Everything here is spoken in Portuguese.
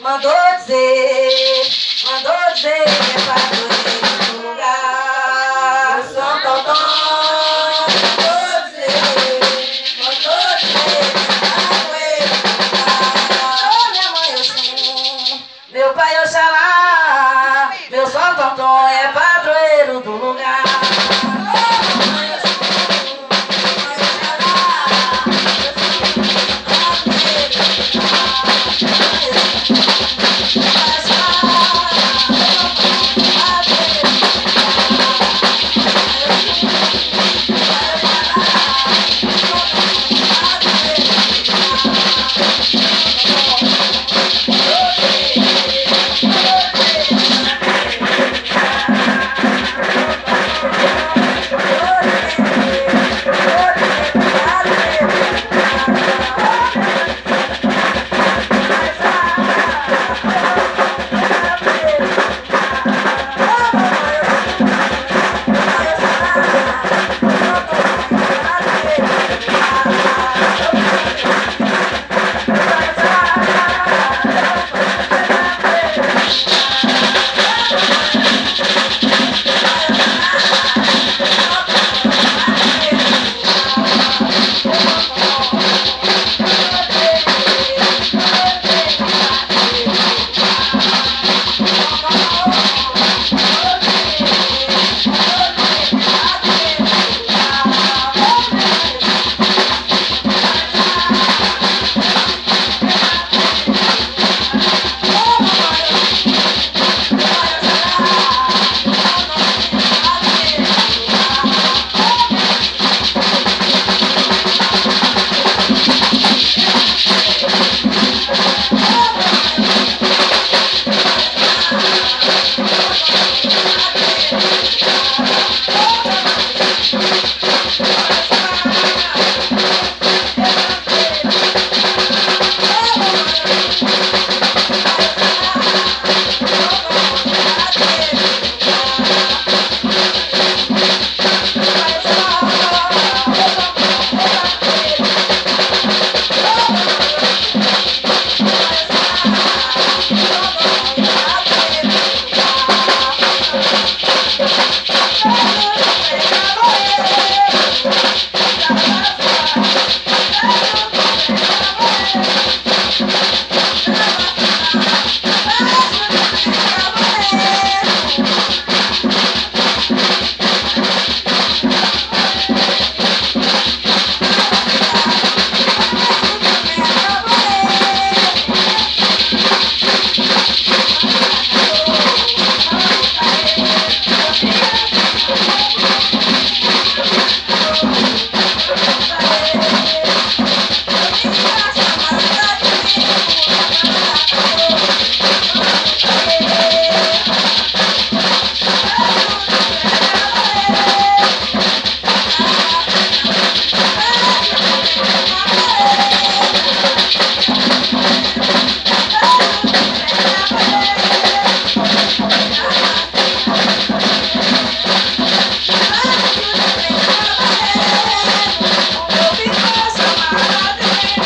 mandou dizer Thank